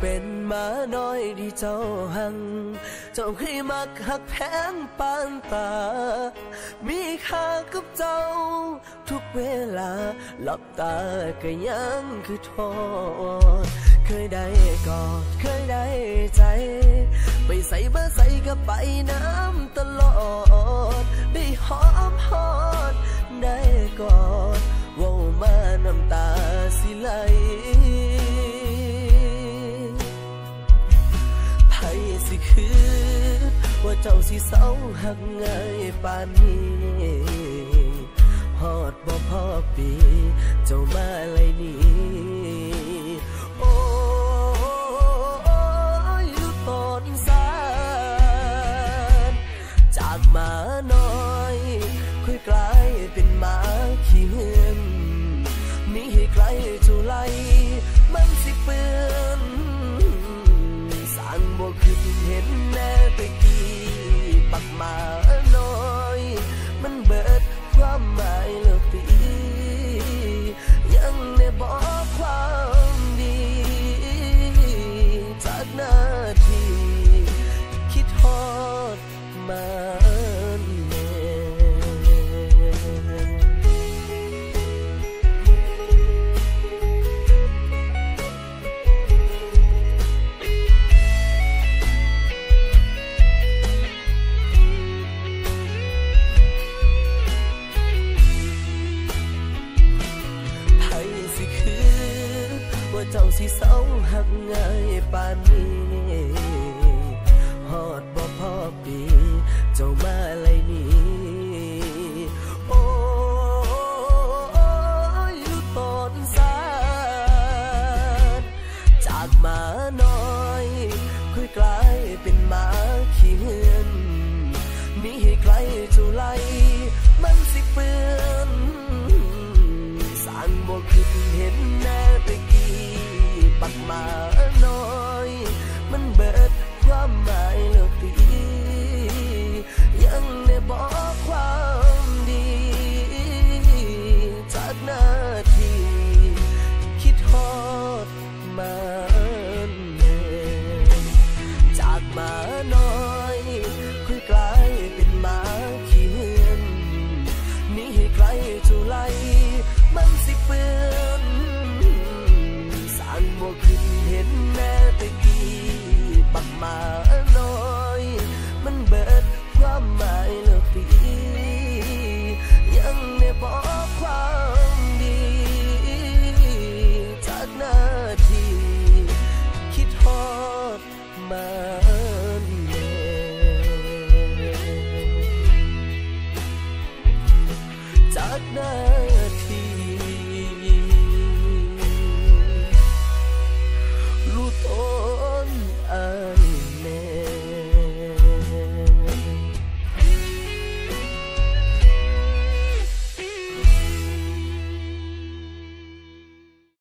เป็นมาน้อยที่เจ้าหัง เจ้าเคยมักหักแพงปานตา มีค่ากับเจ้า ทุกเวลาหลับตาก็ยังคือโทษเคยได้กอดเคยได้ใจ ไปใส่เบอร์ใส่ก็ไปน้ำตลอด ได้หอมหอด ได้กอดว่ามาน้ำตาสิไหล คือว่าเจ้าสิเศร้าหักง่ายปานนี้ฮอดบ่พอปี เจ้ามาเลยนี้ เจ้าสิเศร้าหักเงยปานนี้ฮอดบ่พอปี เจ้ามาเลนี้โอ้ยตอนสานจากมาน้อยคุยกลายเป็นหมาขี้เหืนมีให้ใครจ้าไลมันสิเปื้อนสร้างบ่คิดเห็น ให้ใครจุไลมันสิเปื้อนสางบ่ขึ้นเห็นแน่ the